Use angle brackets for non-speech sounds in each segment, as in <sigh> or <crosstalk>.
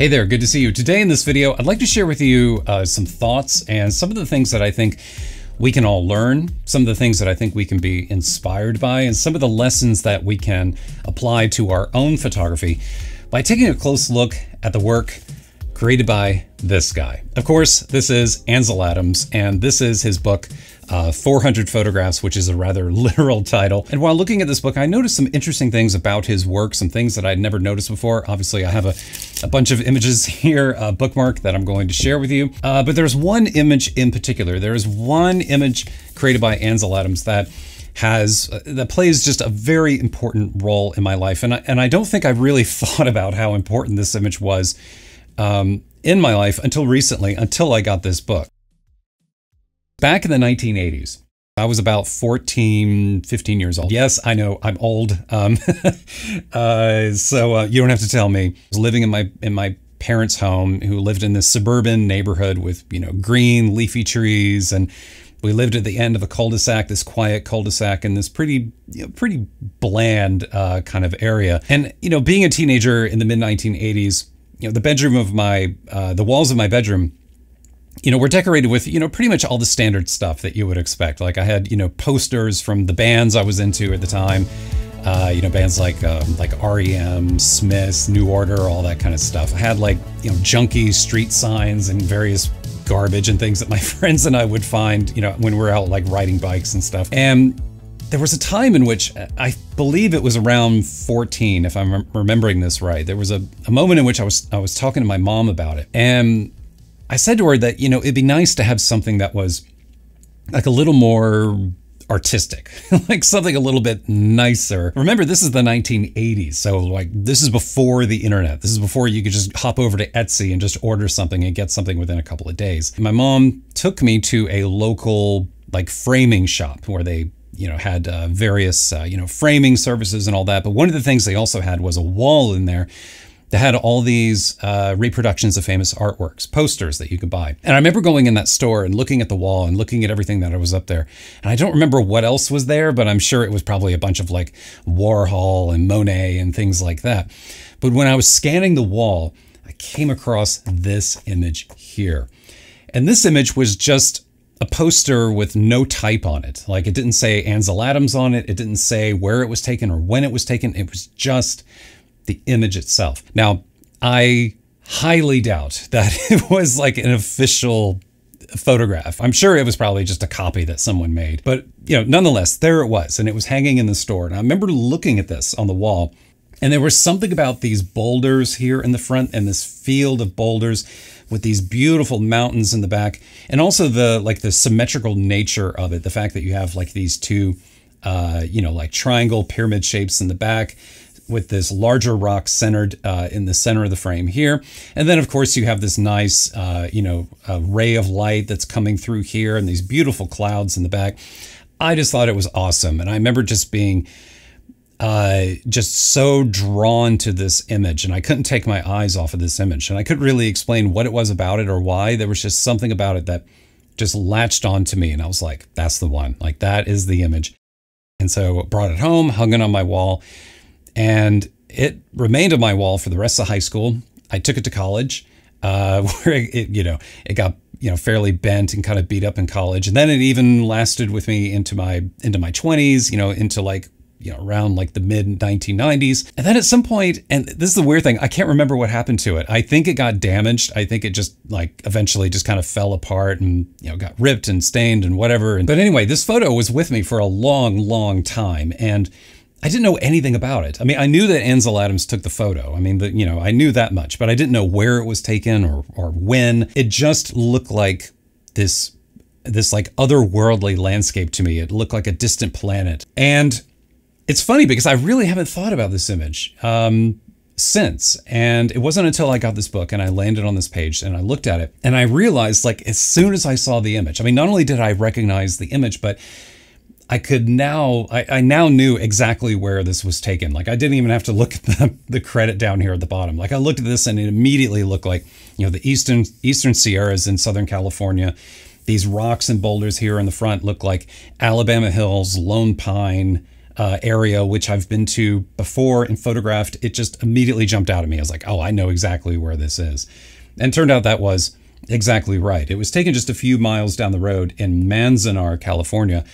Hey there, good to see you. Today in this video, I'd like to share with you uh, some thoughts and some of the things that I think we can all learn, some of the things that I think we can be inspired by, and some of the lessons that we can apply to our own photography by taking a close look at the work created by this guy. Of course, this is Ansel Adams, and this is his book, uh, 400 Photographs, which is a rather <laughs> literal title. And while looking at this book, I noticed some interesting things about his work, some things that I'd never noticed before. Obviously, I have a, a bunch of images <laughs> here, a bookmark that I'm going to share with you. Uh, but there's one image in particular. There is one image created by Ansel Adams that has uh, that plays just a very important role in my life and I, and I don't think I really <laughs> thought about how important this image was um, in my life until recently, until I got this book. Back in the 1980s, I was about 14, 15 years old. Yes, I know I'm old. Um, <laughs> uh, so uh, you don't have to tell me. I was living in my in my parents' home who lived in this suburban neighborhood with, you know, green leafy trees and we lived at the end of a cul-de-sac, this quiet cul-de-sac in this pretty, you know, pretty bland uh, kind of area. And, you know, being a teenager in the mid 1980s, you know, the bedroom of my, uh, the walls of my bedroom, you know, were decorated with, you know, pretty much all the standard stuff that you would expect. Like I had, you know, posters from the bands I was into at the time. Uh, you know, bands like um, like REM, Smiths, New Order, all that kind of stuff. I had like you know junky street signs and various garbage and things that my <laughs> friends and I would find, you know, when we are out like riding bikes and stuff. And there was a time in which uh, I believe it was around 14, if I'm remembering this right. There was a, a moment in which I was I was talking to my mom about it, and I said to her that you know it'd be nice to have something that was like a little more artistic, <laughs> like something a little bit nicer. Remember, this is the 1980s, so like this is before the internet. This is before you could just hop over to Etsy and just order something and get something within a couple of days. My mom took me to a local like framing shop where they you know, had uh, various, uh, you know, framing services and all that. But one of the things they also had was a wall in there that had all these uh, reproductions of famous artworks, posters that you could buy. And I remember going in that store and looking at the wall and looking at everything that was up there. And I don't remember what else was there, but I'm sure it was probably a bunch of like Warhol and Monet and things like that. But when I was scanning the wall, I came across this image here. And this image was just a poster with no type on it. Like it didn't say Ansel Adams on it. It didn't say where it was taken or when it was taken. It was just the image itself. Now, I highly doubt <laughs> that it was like an official photograph. I'm sure it was probably just a copy that someone made. But, you know, nonetheless, there it was. And it was hanging in the store. And I remember looking at this on the wall. And there was something about these boulders here in the front and this field of boulders with these beautiful mountains in the back, and also the like the symmetrical nature of it. The fact that you have like these two, uh, you know, like triangle pyramid shapes in the back, with this larger rock centered uh, in the center of the frame here. And then, of course, you have this nice, uh, you know, ray of light that's coming through here and these beautiful clouds in the back. I just thought it was awesome. And I remember just being uh, just so drawn to this image, and I couldn't take my eyes off of this image. And I couldn't really explain what it was about it or why. There was just something about it that just latched on to me, and I was like, "That's the one. Like that is the image." And so brought it home, hung it on my wall, and it remained on my wall for the rest of high school. I took it to college, uh, <laughs> where it, you know it got you know fairly bent and kind of beat up in college, and then it even lasted with me into my into my twenties. You know, into like you know, around like the mid 1990s. And then at some point, and this is the weird thing, I can't remember what happened to it. I think it got damaged. I think it just like eventually just kind of fell apart and, you know, got ripped and stained and whatever. But anyway, this photo was with me for a long, long time. And I didn't know anything about it. I mean, I knew that Ansel Adams took the photo. I mean, the, you know, I knew that much, but I didn't know where it was taken or, or when. It just looked like this this like otherworldly landscape to me. It looked like a distant planet. And it's funny because I really haven't thought about this image um, since. And it wasn't until I got this book and I landed on this page and I looked at it and I realized, like, as soon as I saw the image, I mean, not only did I recognize the image, but I could now, I, I, now knew exactly where this was taken. Like I didn't even have to look at the, <laughs> the credit down here at the bottom. Like I looked at this and it immediately looked like, you know, the Eastern, Eastern Sierras in Southern California. These rocks and boulders here in the front look like Alabama Hills, Lone Pine, uh, area, which I've been to before and photographed, it just immediately jumped out at me. I was like, oh, I know exactly where this is. And turned out that was exactly right. It was taken just a few miles down the road in Manzanar, California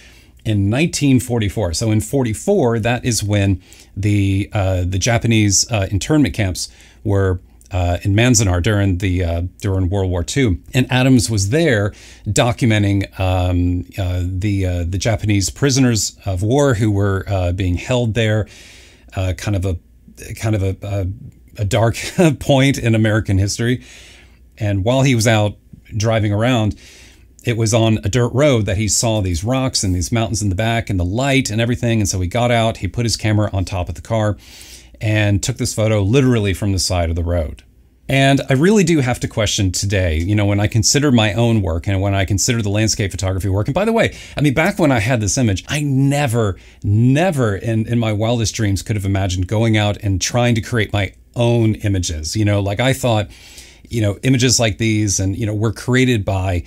in 1944. So in 44, that is when the uh, the Japanese uh, internment camps were uh, in Manzanar during the uh, during World War II, and Adams was there documenting um, uh, the uh, the Japanese prisoners of war who were uh, being held there. Uh, kind of a kind of a, a, a dark <laughs> point in American history. And while he was out driving around, it was on a dirt road that he saw these rocks and these mountains in the back and the light and everything. And so he got out, he put his camera on top of the car and took this photo literally from the side of the road. And I really do have to question today, you know, when I consider my own work and when I consider the landscape photography work. And by the way, I mean, back when I had this image, I never, never in, in my wildest dreams could have imagined going out and trying to create my own images. You know, like I thought, you know, images like these and, you know, were created by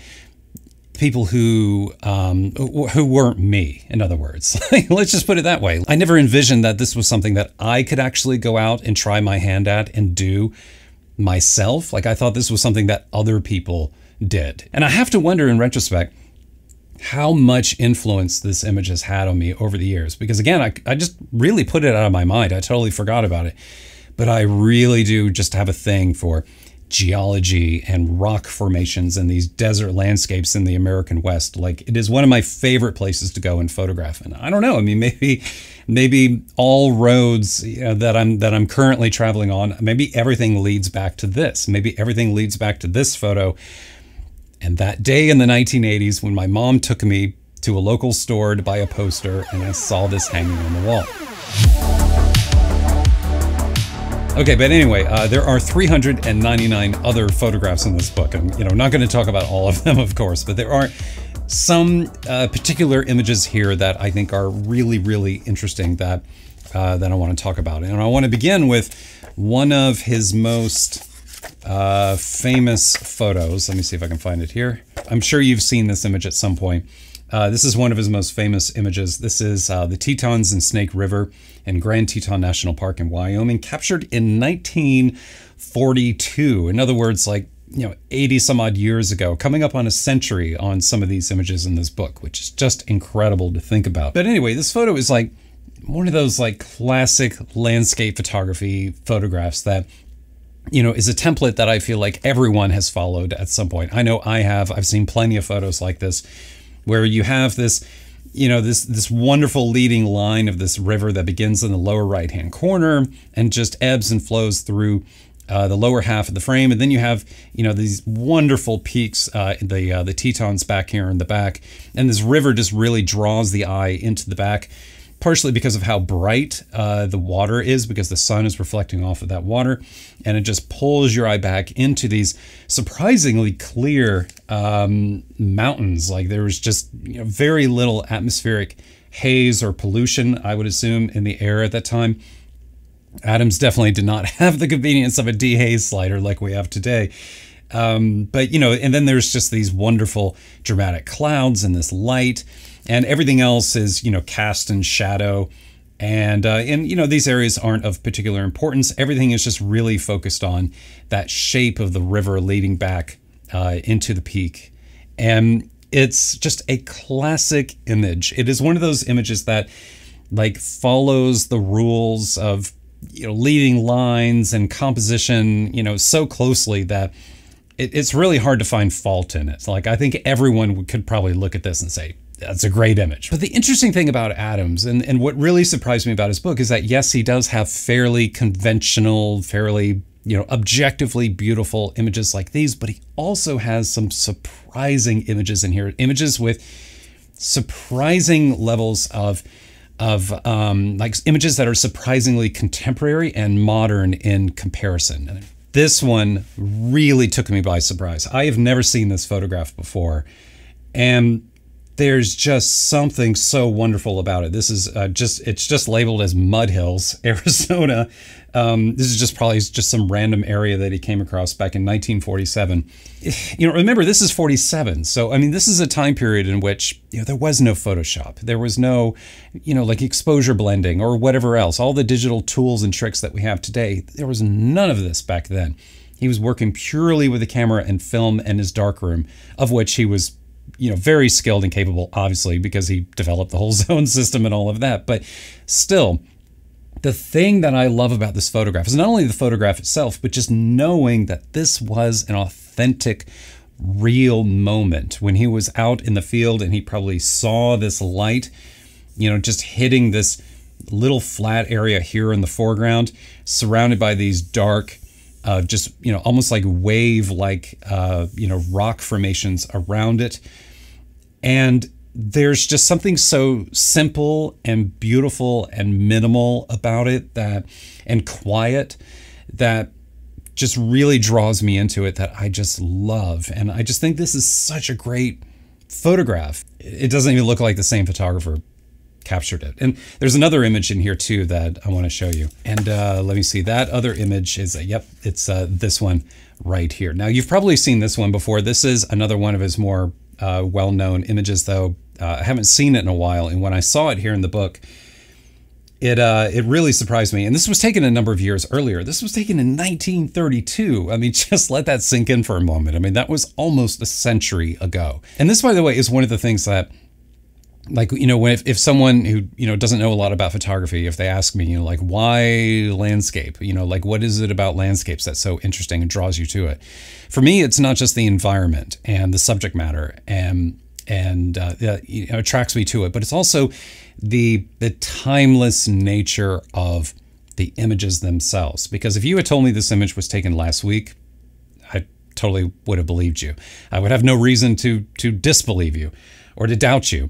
people who um, who weren't me. In other words, <laughs> let's just put it that way. I never envisioned that this was something that I could actually go out and try my hand at and do myself. Like I thought this was something that other people did, and I have to wonder in retrospect how much influence this image has had on me over the years. Because again, I, I just really put it out of my mind. I totally forgot about it. But I really do just have a thing for geology and rock formations and these desert landscapes in the American West. Like it is one of my favorite places to go and photograph. And I don't know. I mean, maybe maybe all roads you know, that I'm that I'm currently traveling on, maybe everything leads back to this. Maybe everything leads back to this photo. And that day in the 1980s when my mom took me to a local store to buy a poster and I saw this hanging on the wall. Okay, but anyway, uh, there are 399 other photographs in this book. I'm, you know, not going to talk about all of them, <laughs> of course, but there are some uh, particular images here that I think are really, really interesting that uh, that I want to talk about. And I want to begin with one of his most uh, famous photos. Let me see if I can find it here. I'm sure you've seen this image at some point. Uh, this is one of his most famous images. This is uh, the Tetons and Snake River in Grand Teton National Park in Wyoming, captured in 1942. In other words, like, you know, 80 some odd years ago, coming up on a century on some of these images in this book, which is just incredible to think about. But anyway, this photo is like one of those like classic landscape photography photographs that you know, is a template that I feel like everyone has followed at some point. I know I have. I've seen plenty of photos like this where you have this you know this this wonderful leading line of this river that begins in the lower right hand corner and just ebbs and flows through uh, the lower half of the frame, and then you have you know these wonderful peaks, uh, the uh, the Tetons back here in the back, and this river just really draws the eye into the back partially because of how bright uh, the water is, because the sun is reflecting off of that water, and it just pulls your eye back into these surprisingly clear um, mountains. Like there was just you know, very little atmospheric haze or pollution, I would assume, in the air at that time. Adams definitely did not <laughs> have the convenience of a dehaze slider like we have today. Um, but you know, and then there's just these wonderful dramatic clouds and this light and everything else is you know cast in shadow. And uh, and you know these areas aren't of particular importance. Everything is just really focused on that shape of the river leading back uh, into the peak. And it's just a classic image. It is one of those images that like follows the rules of you know leading lines and composition you know so closely that it, it's really hard to find fault in it. Like i think everyone could probably look at this and say that's a great image. But the interesting thing about Adams, and, and what really surprised me about his book, is that yes, he does have fairly conventional, fairly you know, objectively beautiful images like these, but he also has some surprising images in here. Images with surprising levels of of um, like images that are surprisingly contemporary and modern in comparison. This one really took me by surprise. I have never seen this photograph before. And there's just something so wonderful about it. This is uh, just, it's just labeled as Mud Hills, <laughs> Arizona. Um, this is just probably just some random area that he came across back in 1947. You know, remember, this is 47. So, I mean, this is a time period in which, you know, there was no Photoshop. There was no, you know, like exposure blending or whatever else. All the digital tools and tricks that we have today, there was none of this back then. He was working purely with the camera and film and his darkroom, of which he was you know, very skilled and capable, obviously, because he developed the whole <laughs> zone system and all of that. But still, the thing that I love about this photograph is not only the photograph itself, but just knowing that this was an authentic, real moment when he was out in the field and he probably saw this light, you know, just hitting this little flat area here in the foreground, surrounded by these dark, uh, just you know almost like wave like uh, you know rock formations around it and there's just something so simple and beautiful and minimal about it that and quiet that just really draws me into it that I just love and I just think this is such a great photograph it doesn't even look like the same photographer captured it. And there's another image in here too that I want to show you. And uh, let me see, that other image is, uh, yep, it's uh, this one right here. Now you've probably seen this one before. This is another one of his more uh, well-known images though. Uh, I haven't seen it in a while. And when I saw it here in the book, it uh, it really surprised me. And this was taken a number of years earlier. This was taken in 1932. I mean, <laughs> just let that sink in for a moment. I mean, that was almost a century ago. And this, by the way, is one of the things that like you know if, if someone who you know doesn't know a lot about photography if they ask me you know like why landscape? You know like what is it about landscapes that's so interesting and draws you to it? For me it's not just the environment and the subject matter and and uh, you know, attracts me to it but it's also the the timeless nature of the images themselves. Because if you had told me this image was taken last week i totally would have believed you. I would have no reason to to disbelieve you or to doubt you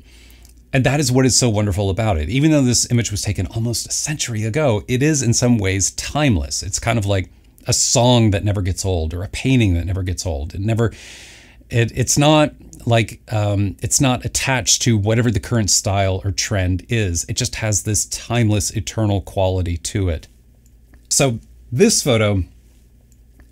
and that is what is so wonderful about it. Even though this image was taken almost a century ago, it is in some ways timeless. It's kind of like a song that never gets old or a painting that never gets old. It never, it, it's not like, um, it's not attached to whatever the current style or trend is. It just has this timeless, eternal quality to it. So this photo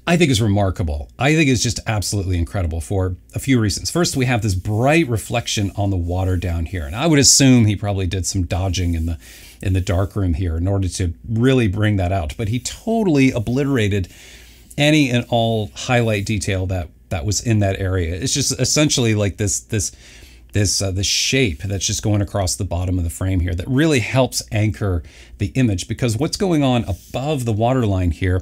I think is remarkable. I think it's just absolutely incredible for a few reasons. First, we have this bright reflection on the water down here. And I would assume he probably did some dodging in the in the dark room here in order to really bring that out. But he totally obliterated any and all highlight detail that that was in that area. It's just essentially like this this this uh, shape that's just going across the bottom of the frame here that really helps anchor the image because what's going on above the waterline here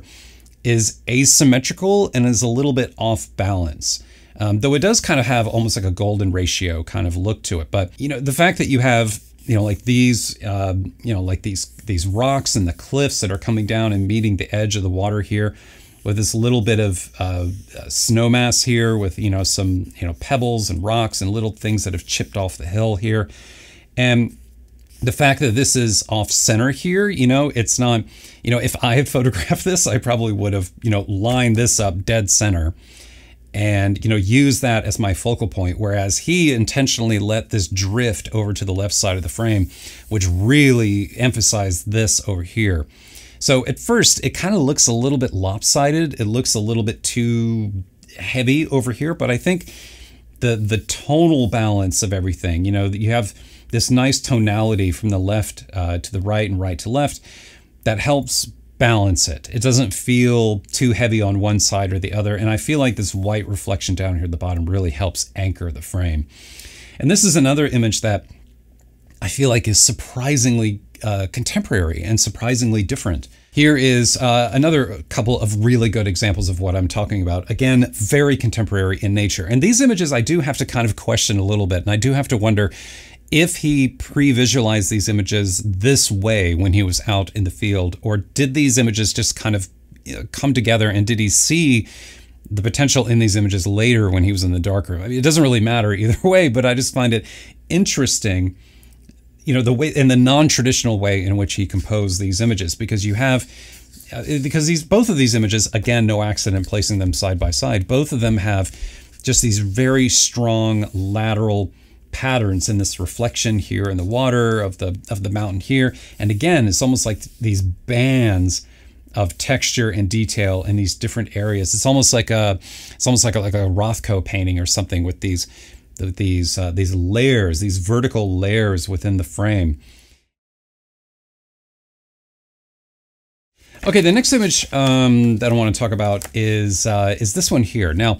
is asymmetrical and is a little bit off balance. Um, though it does kind of have almost like a golden ratio kind of look to it. But you know, the fact that you have you know like these uh, you know like these these rocks and the cliffs that are coming down and meeting the edge of the water here with this little bit of uh, snow mass here with you know some you know pebbles and rocks and little things that have chipped off the hill here and the fact that this is off center here, you know, it's not, you know, if I had <laughs> photographed this, I probably would have, you know, lined this up dead center and, you know, use that as my focal point. Whereas he intentionally let this drift over to the left side of the frame, which really emphasized this over here. So at first, it kind of looks a little bit lopsided. It looks a little bit too heavy over here, but I think the the tonal balance of everything, you know, you have this nice tonality from the left uh, to the right and right to left that helps balance it. It doesn't feel too heavy on one side or the other. And I feel like this white reflection down here at the bottom really helps anchor the frame. And this is another image that I feel like is surprisingly uh, contemporary and surprisingly different. Here is uh, another couple of really good examples of what I'm talking about. Again, very contemporary in nature. And these images I do have to kind of question a little bit. And I do have to wonder if he pre-visualized these images this way when he was out in the field, or did these images just kind of come together and did he see the potential in these images later when he was in the darkroom? I mean, it doesn't really matter <laughs> either way, but I just find it interesting, you know, the way in the non-traditional way in which he composed these images, because you have uh, because these both of these images, again, no accident placing them side by side, both of them have just these very strong lateral patterns in this reflection here in the water of the of the mountain here. And again, it's almost like these bands of texture and detail in these different areas. It's almost like a it's almost like a, like a Rothko painting or something with these these uh, these layers, these vertical layers within the frame. Okay, the next image um, that I want to talk about is uh, is this one here. Now,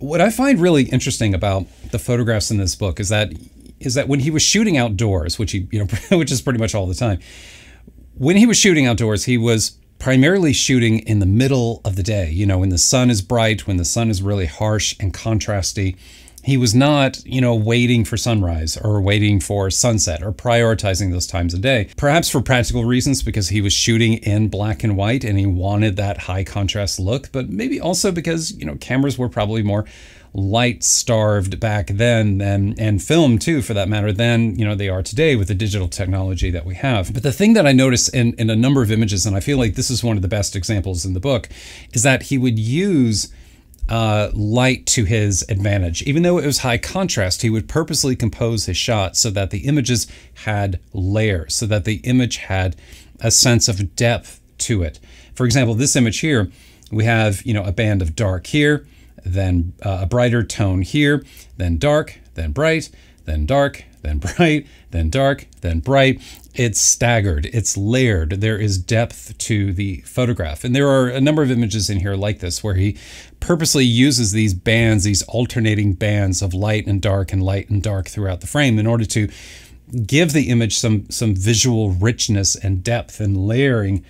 what I find really interesting about the photographs in this book is that is that when he was shooting outdoors, which he you know <laughs> which is pretty much all the time, when he was shooting outdoors, he was primarily shooting in the middle of the day. You know, when the sun is bright, when the sun is really harsh and contrasty he was not, you know, waiting for sunrise or waiting for sunset or prioritizing those times of day. Perhaps for practical reasons because he was shooting in black and white and he wanted that high contrast look, but maybe also because, you know, cameras were probably more light starved back then than and film too for that matter than you know they are today with the digital technology that we have but the thing that i notice in, in a number of images and i feel like this is one of the best examples in the book is that he would use uh, light to his advantage. Even though it was high contrast, he would purposely compose his shots so that the images had layers, so that the image had a sense of depth to it. For example, this image here, we have you know a band of dark here, then uh, a brighter tone here, then dark, then bright, then dark, then <laughs> bright, then dark, then bright. It's staggered, it's layered. There is depth to the photograph. And there are a number of images in here like this where he purposely uses these bands, these alternating bands of light and dark and light and dark throughout the frame in order to give the image some some visual richness and depth and layering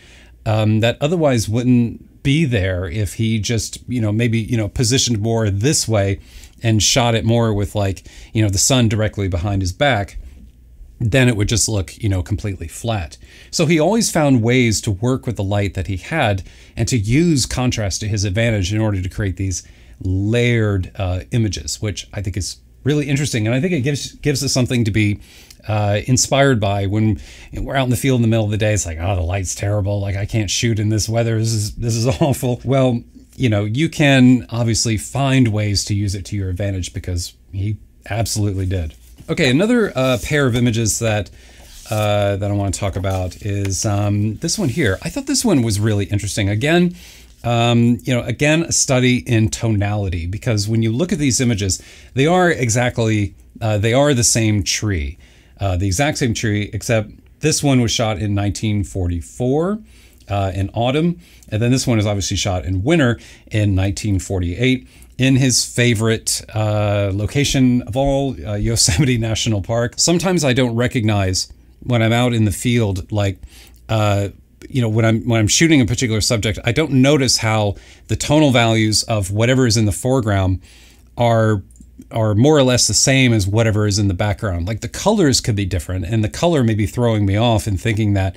um, that otherwise wouldn't be there if he just you know maybe you know positioned more this way and shot it more with like you know the sun directly behind his back then it would just look, you know, completely flat. So he always found ways to work with the light that he had and to use contrast to his advantage in order to create these layered uh, images, which I think is really interesting. And I think it gives gives us something to be uh, inspired by when we're out in the field in the middle of the day. It's like, oh, the light's terrible. Like I can't shoot in this weather. This is this is <laughs> awful. Well, you know, you can obviously find ways to use it to your advantage because he absolutely did. Okay, another uh, pair of images that uh, that I want to talk about is um, this one here. I thought this one was really interesting. Again, um, you know, again, a study in tonality because when you look at these images, they are exactly uh, they are the same tree, uh, the exact same tree, except this one was shot in 1944 uh, in autumn, and then this one is obviously shot in winter in 1948 in his favorite uh, location of all, uh, Yosemite <laughs> National Park. Sometimes I don't recognize when I'm out in the field, like, uh, you know, when I'm when I'm shooting a particular subject, I don't notice how the tonal values of whatever is in the foreground are are more or less the same as whatever is in the background. Like the colors could be different, and the color may be throwing me off and thinking that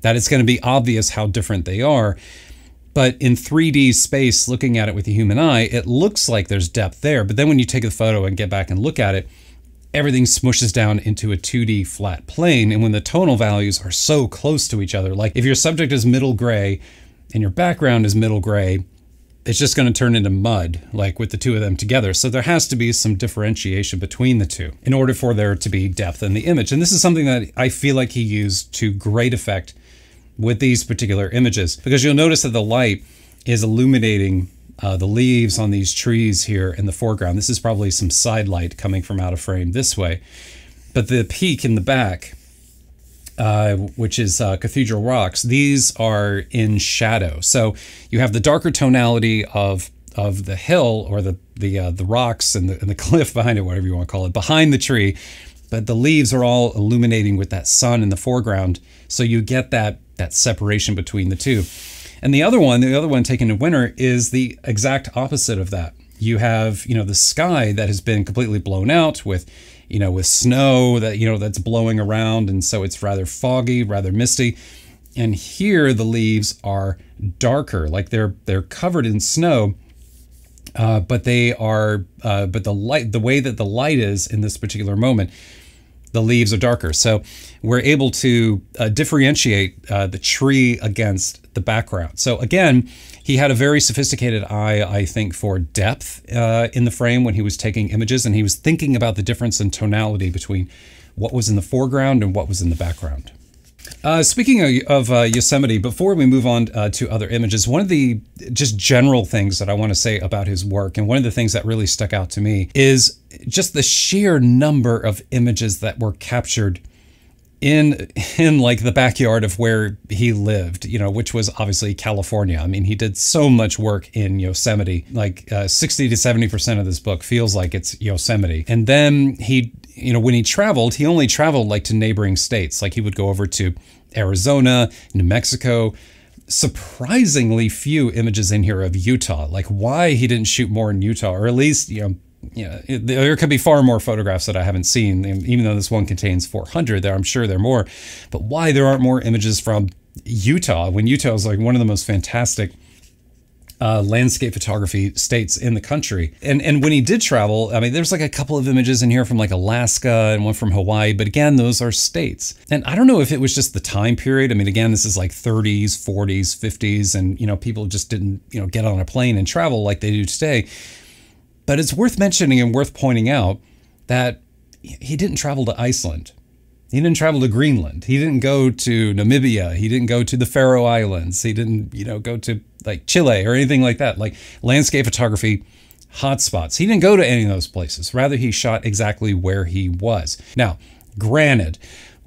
that it's going to be obvious how different they are. But in 3D space, looking at it with the human eye, it looks like there's depth there. But then when you take a photo and get back and look at it, everything smushes down into a 2D flat plane. And when the tonal values are so close to each other, like if your subject is middle gray and your background is middle gray, it's just going to turn into mud, like with the two of them together. So there has to be some differentiation between the two in order for there to be depth in the image. And this is something that I feel like he used to great effect with these particular images because you'll notice that the light is illuminating uh, the leaves on these trees here in the foreground. This is probably some side light coming from out of frame this way. But the peak in the back, uh, which is uh, Cathedral Rocks, these are in shadow. So you have the darker tonality of of the hill or the the uh, the rocks and the, and the <laughs> cliff behind it, whatever you want to call it, behind the tree. But the leaves are all illuminating with that sun in the foreground. So you get that that separation between the two. And the other one, the other one taken in winter is the exact opposite of that. You have, you know, the sky that has been completely blown out with, you know, with snow that, you know, that's blowing around. And so it's rather foggy, rather misty. And here the leaves are darker, like they're they're covered in snow. Uh, but they are, uh, but the light, the way that the light is in this particular moment, the leaves are darker. So we're able to uh, differentiate uh, the tree against the background. So again, he had a very sophisticated eye, I think, for depth uh, in the frame when he was taking images, and he was thinking about the difference in tonality between what was in the foreground and what was in the background. Uh, speaking of, of uh, Yosemite, before we move on uh, to other images, one of the just general things that I want to say about his work, and one of the things that really stuck out to me, is just the sheer number of images that were captured in in like the backyard of where he lived you know which was obviously california. I mean he did so much work in yosemite. Like uh, 60 to 70 percent of this book feels like it's yosemite. And then he you know when he traveled he only traveled like to neighboring states. Like he would go over to arizona new mexico. Surprisingly few images in here of utah. Like why he didn't shoot more in utah or at least you know yeah, there could be far more photographs that I haven't seen, even though this one contains 400 there, I'm sure there are more. But why there aren't more images from Utah when Utah is like one of the most fantastic uh, landscape photography states in the country. And and when he did travel, I mean, there's like a couple of images in here from like Alaska and one from Hawaii, but again, those are states. And I don't know if it was just the time period. I mean, again, this is like 30s, 40s, 50s, and you know, people just didn't you know get on a plane and travel like they do today. But it's worth mentioning and worth pointing out that he didn't travel to Iceland. He didn't travel to Greenland. He didn't go to Namibia. He didn't go to the Faroe Islands. He didn't, you know, go to like Chile or anything like that, like landscape photography hotspots. He didn't go to any of those places. Rather, he shot exactly where he was. Now, granted,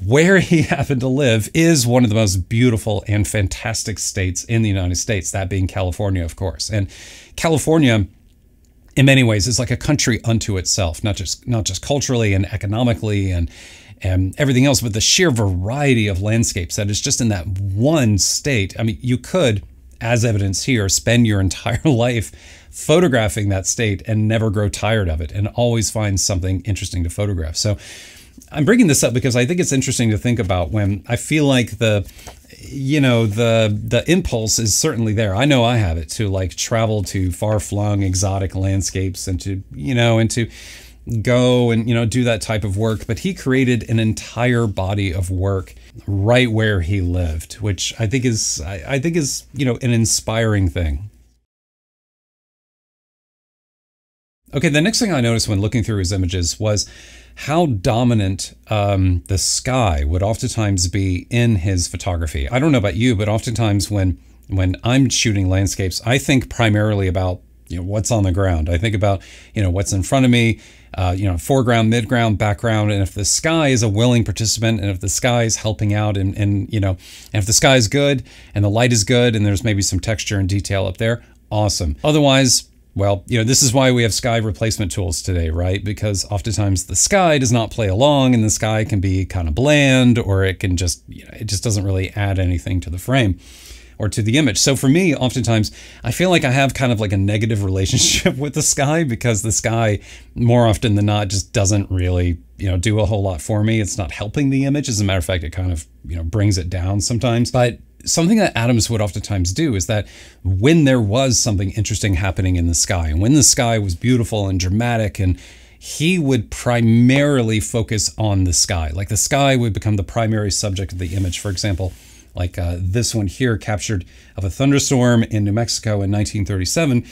where <laughs> he happened to live is one of the most beautiful and fantastic states in the United States, that being California, of course. And California in many ways is like a country unto itself, not just not just culturally and economically and and everything else, but the sheer variety of landscapes that is just in that one state. I mean, you could, as evidence here, spend your <laughs> entire life photographing that state and never grow tired of it and always find something interesting to photograph. So I'm bringing this up because I think it's interesting to think about when I feel like the you know the the impulse is certainly there. I know I have it to like travel to far flung exotic landscapes and to you know and to go and you know do that type of work. But he created an entire body of work right where he lived, which I think is I, I think is you know an inspiring thing. Okay, the next thing I noticed when looking through his images was how dominant um, the sky would oftentimes be in his photography. I don't know about you, but oftentimes when when I'm shooting landscapes, I think primarily about you know what's on the ground. I think about you know what's in front of me, uh, you know foreground, midground, background, and if the sky is a willing participant, and if the sky is helping out, and and you know, and if the sky is good and the light is good, and there's maybe some texture and detail up there, awesome. Otherwise, well, you know, this is why we have sky replacement tools today, right? Because oftentimes the sky does not play along and the sky can be kind of bland or it can just, you know, it just doesn't really add anything to the frame or to the image. So for me, oftentimes I feel like I have kind of like a negative <laughs> relationship with the sky because the sky more often than not just doesn't really, you know, do a whole lot for me. It's not helping the image. As a matter of fact, it kind of, you know, brings it down sometimes. But something that Adams would oftentimes do is that when there was something interesting happening in the sky, and when the sky was beautiful and dramatic, and he would primarily focus on the sky. Like the sky would become the primary subject of the image. For example, like uh, this one here, captured of a thunderstorm in New Mexico in 1937.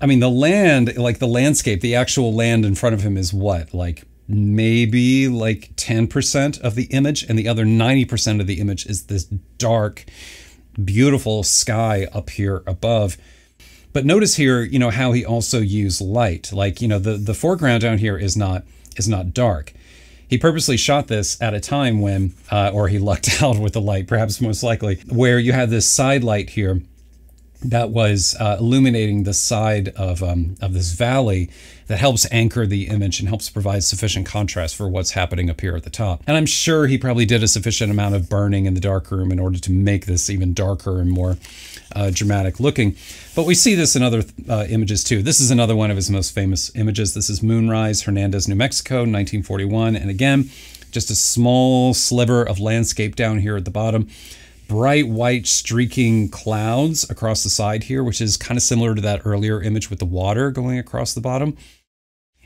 I mean, the land, like the landscape, the actual land in front of him is what? Like maybe like 10% of the image, and the other 90% of the image is this dark, beautiful sky up here above. But notice here, you know, how he also used light. Like, you know, the, the foreground down here is not is not dark. He purposely shot this at a time when, uh, or he lucked <laughs> out with the light, perhaps most likely, where you have this side light here that was uh, illuminating the side of, um, of this valley that helps anchor the image and helps provide sufficient contrast for what's happening up here at the top. And I'm sure he probably did a sufficient amount of burning in the darkroom in order to make this even darker and more uh, dramatic looking. But we see this in other uh, images too. This is another one of his most famous images. This is Moonrise, Hernandez, New Mexico, 1941. And again, just a small sliver of landscape down here at the bottom bright white streaking clouds across the side here, which is kind of similar to that earlier image with the water going across the bottom.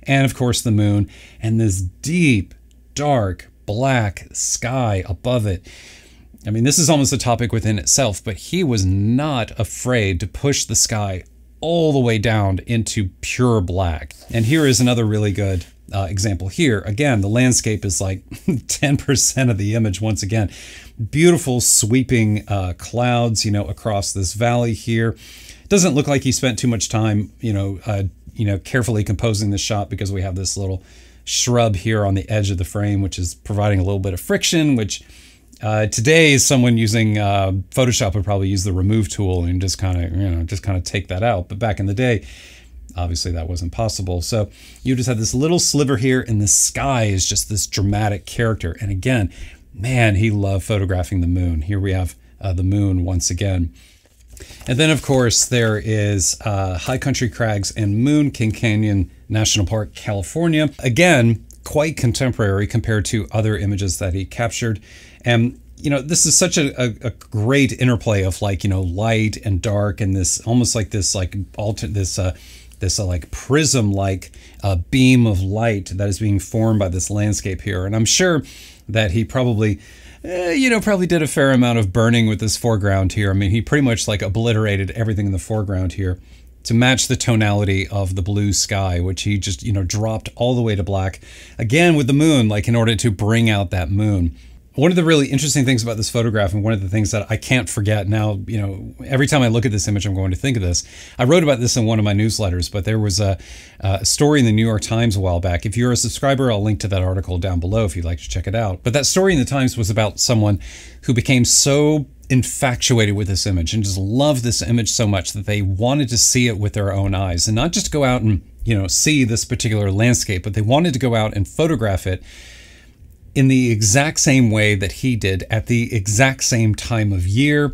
And of course the moon and this deep, dark, black sky above it. I mean, this is almost a topic within itself, but he was not afraid to push the sky all the way down into pure black. And here is another really good uh, example here. Again, the landscape is like <laughs> 10% of the image once again. Beautiful sweeping uh, clouds, you know, across this valley here. Doesn't look like he spent too much time, you know, uh, you know, carefully composing the shot because we have this little shrub here on the edge of the frame, which is providing a little bit of friction, which uh, today, someone using uh, Photoshop would probably use the remove tool and just kind of, you know, just kind of take that out. But back in the day, obviously that wasn't possible. So you just have this little sliver here, and the sky is just this dramatic character. And again, man, he loved photographing the moon. Here we have uh, the moon once again. And then, of course, there is uh, High Country Crags and Moon, King Canyon National Park, California. Again, quite contemporary compared to other images that he captured. And you know, this is such a, a, a, great interplay of like, you know, light and dark and this almost like this like alter this uh this uh, like prism like uh, beam of light that is being formed by this landscape here. And I'm sure that he probably uh, you know, probably did a fair amount of burning with this foreground here. I mean, he pretty much like obliterated everything in the foreground here to match the tonality of the blue sky, which he just, you know, dropped all the way to black. Again, with the moon, like in order to bring out that moon. One of the really interesting things about this photograph, and one of the things that I can't forget now, you know, every time I look at this image, I'm going to think of this. I wrote about this in one of my newsletters, but there was a, a story in the New York Times a while back. If you're a subscriber, I'll link to that article down below if you'd like to check it out. But that story in the Times was about someone who became so infatuated with this image and just loved this image so much that they wanted to see it with their own eyes and not just go out and you know see this particular landscape but they wanted to go out and photograph it in the exact same way that he did at the exact same time of year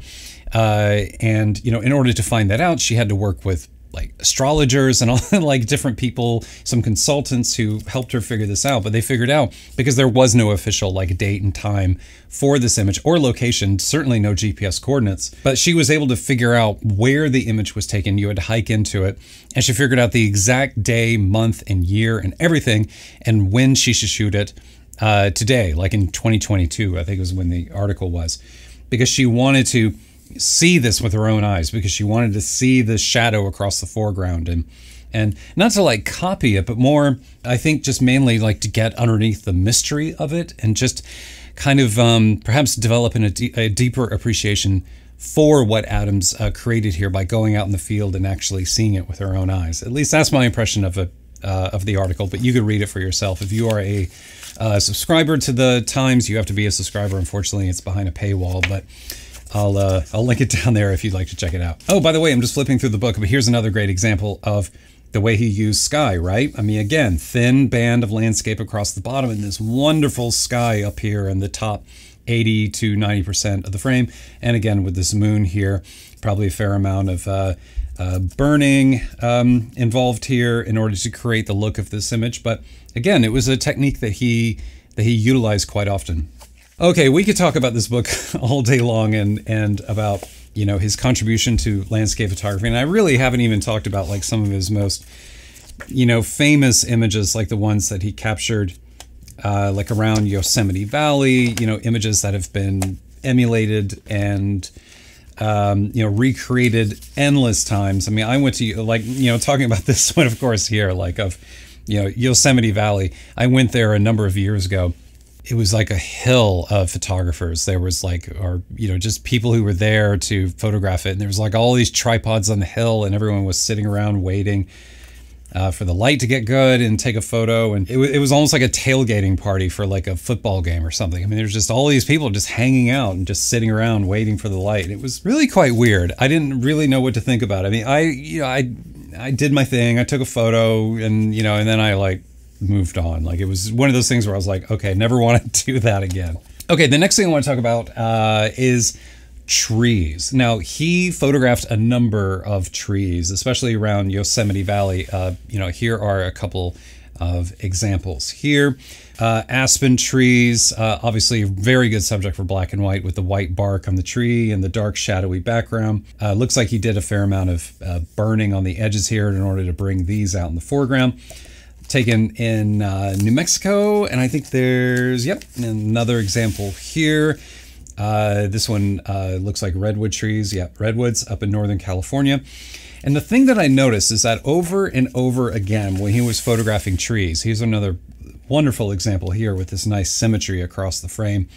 uh, and you know in order to find that out she had to work with like astrologers and all <laughs> like different people, some consultants who helped her figure this out. But they figured out because there was no official like date and time for this image or location, certainly no GPS coordinates. But she was able to figure out where the image was taken. You had to hike into it, and she figured out the exact day, month, and year and everything, and when she should shoot it. Uh, today, like in 2022, I think it was when the article was, because she wanted to see this with her own eyes because she wanted to see the shadow across the foreground and and not to like copy it but more i think just mainly like to get underneath the mystery of it and just kind of um, perhaps develop a, a, deeper appreciation for what adams uh, created here by going out in the field and actually seeing it with her own eyes. At least that's my impression of it uh, of the article but you could read it for yourself if you are a uh, subscriber to the times you have to be a subscriber unfortunately it's behind a paywall but I'll uh, I'll link it <laughs> down there if you'd like to check it out. Oh, by the way, I'm just flipping through the book, but here's another great example of the way he used sky, right? I mean, again, thin band of landscape across the bottom and this wonderful sky up here in the top 80 to 90% of the frame. And again, with this moon here, probably a fair amount of uh, uh, burning um, involved here in order to create the look of this image. But again, it was a technique that he that he utilized quite often. Okay, we could talk about this book <laughs> all day long and and about you know his contribution to landscape photography, and I really haven't even talked about like some of his most you know famous images, like the ones that he captured, uh, like around Yosemite Valley. You know, images that have been emulated and um, you know recreated endless times. I mean, I went to like you know talking about <laughs> this one, of course, here like of you know Yosemite Valley. I went there a number of years ago it was like a hill of photographers. There was like, or, you know, just people who were there to photograph it. And there was like all these tripods on the hill, and everyone was sitting around waiting uh, for the light to get good and take a photo. And it, it was almost like a tailgating party for like a football game or something. I mean, there's just all these people just hanging out and just sitting around waiting for the light. It was really quite weird. I didn't really know what to think about it. I mean, I, you know, I, I did my thing. I took a photo and, you know, and then I like moved on. Like it was one of those things where I was like, okay, never want to <laughs> do that again. Okay, the next thing I want to talk about uh, is trees. Now, he photographed a number of trees, especially around Yosemite Valley. Uh, you know, here are a couple of examples here. Uh, aspen trees, uh, obviously a very good subject for black and white with the white bark on the tree and the dark shadowy background. Uh, looks like he did a fair amount of uh, burning on the edges here in order to bring these out in the foreground taken in uh, New Mexico, and I think there's yep another example here. Uh, this one uh, looks like redwood trees. Yeah, redwoods up in Northern California. And the thing that I noticed is that over and over again, when he was photographing trees, here's another wonderful example here with this nice symmetry across the frame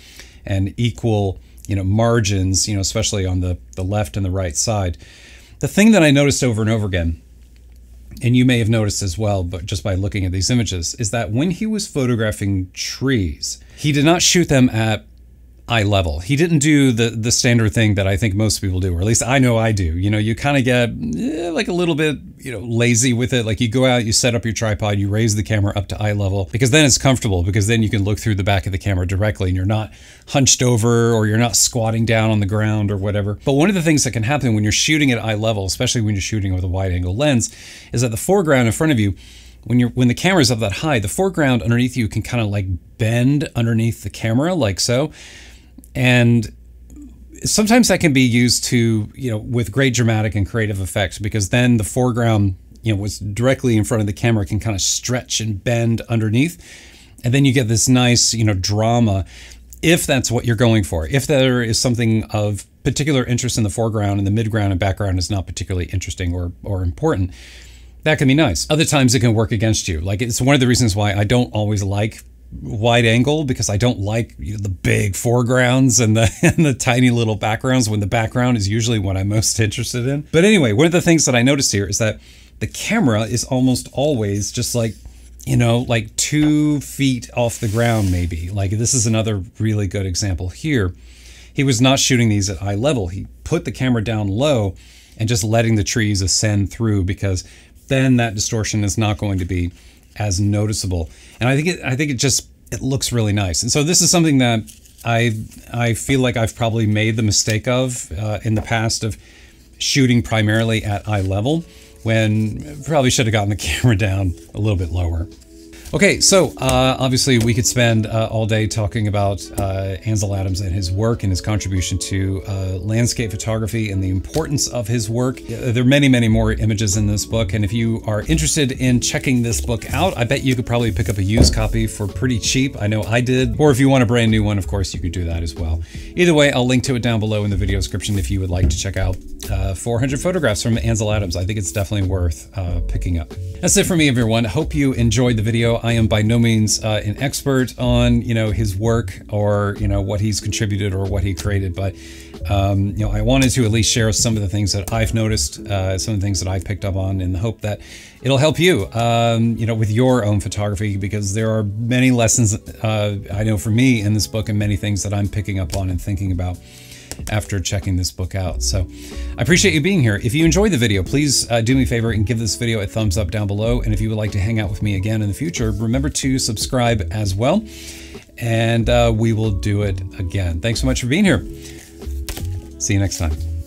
and equal, you know, margins, you know, especially on the, the left and the right side. The thing that I noticed over and over again, and you may have noticed as well, but just by looking at these images, is that when he was photographing trees, he did not shoot them at eye level. He didn't do the the standard thing that I think most people do, or at least I know I do. You know, you kind of get eh, like a little bit, you know, lazy with it. Like you go out, you set up your tripod, you raise the camera up to eye level because then it's comfortable because then you can look through the back of the camera directly and you're not hunched over or you're not squatting down on the ground or whatever. But one of the things that can happen when you're shooting at eye level, especially when you're shooting with a wide angle lens, is that the foreground in front of you when you're when the camera's up that high, the foreground underneath you can kind of like bend underneath the camera like so. And sometimes that can be used to, you know, with great dramatic and creative effects because then the foreground, you know, was directly in front of the camera can kind of stretch and bend underneath. And then you get this nice, you know, drama if that's what you're going for. If there is something of particular interest in the foreground and the midground and background is not particularly interesting or, or important, that can be nice. Other times it can work against you. Like it's one of the reasons why I don't always like wide angle because I don't like you know, the big foregrounds and the <laughs> and the tiny little backgrounds when the background is usually what I'm most <laughs> interested in. But anyway, one of the things that I noticed here is that the camera is almost always just like you know like two feet off the ground maybe. Like this is another really good example here. He was not shooting these at eye level. He put the camera down low and just letting the trees ascend through because then that distortion is not going to be as noticeable. And I think it, I think it just it looks really nice. And so this is something that I I feel like I've probably made the mistake of uh, in the past of shooting primarily at eye level when probably should have gotten the <laughs> camera down a little bit lower. Okay, so uh, obviously we could spend uh, all day talking about uh, Ansel Adams and his work and his contribution to uh, landscape photography and the importance of his work. There are many, many more images in this book, and if you are interested in checking this book out, I bet you could probably pick up a used copy for pretty cheap. I know I did. Or if you want a brand new one, of course, you could do that as well. Either way, I'll link to it down below in the video description if you would like to check out uh, 400 photographs from Ansel Adams. I think it's definitely worth uh, picking up. That's it for me, everyone. Hope you enjoyed the video. I am by no means uh, an expert on you know his work or you know what he's contributed or what he created, but um, you know I wanted to at least share some of the things that I've noticed, uh, some of the things that I've picked up on, in the hope that it'll help you, um, you know, with your own photography because there are many lessons uh, I know for me in this book and many things that I'm picking up on and thinking about after checking this book out. So I appreciate you being here. If you enjoyed the video, please uh, do me a favor and give this video a thumbs up down below. And if you would like to hang out with me again in the future, remember to subscribe as well. And uh, we will do it again. Thanks so much for being here. See you next time.